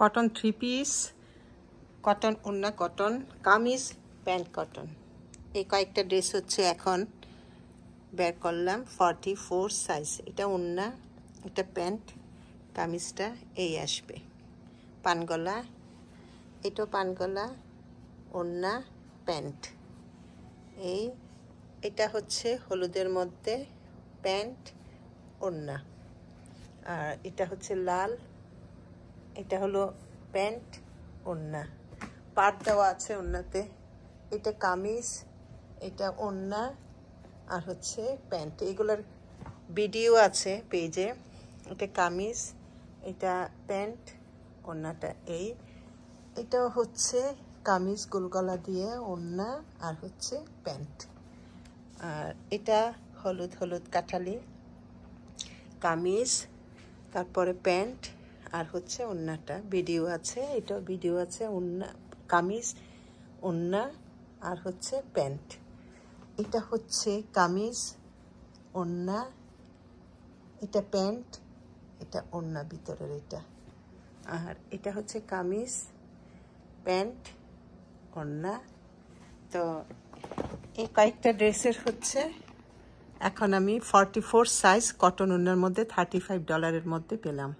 Cotton three piece cotton ওন্না cotton kameez, pant, cotton. এই কয়েকটা ড্রেস হচ্ছে এখন বের করলাম ফর্টি ফোর সাইজ এটা ওন্না এটা প্যান্ট, কামিজটা, এই আসবে। পানগলা এটাও পানগলা ওন্না প্যান্ট। এই, এটা হচ্ছে হলুদের মধ্যে প্যান্ট ওন্না আর এটা হচ্ছে লাল এটা হলো প্যান্ট, ওন্না। পাট দেওয়া আছে ওন্নাতে। এটা কামিজ, এটা ওন্না, আর হচ্ছে প্যান্ট। এগুলোর ভিডিও আছে পেজে। এটা কামিজ, এটা প্যান্ট, ওন্নাটা এই। এটা হচ্ছে কামিজ গোলগলা দিয়ে ওন্না, আর হচ্ছে প্যান্ট। আর এটা হলুদ হলুদ কাঠালি। কামিজ, তারপরে প্যান্ট আর হচ্ছে ওন্নাটা। ভিডিও আছে, এটাও ভিডিও আছে, ওন্না, কামিজ, ওন্না আর হচ্ছে প্যান্ট। এটা হচ্ছে কামিজ, ওন্না, এটা প্যান্ট, এটা ওন্না ভিতরের এটা। আর এটা হচ্ছে কামিজ, প্যান্ট, ওন্না। তো এই কয়েকটা ড্রেসের হচ্ছে এখন আমি ফর্টি ফোর সাইজ কটন ওনার মধ্যে থার্টি ফাইভ ডলারের মধ্যে পেলাম।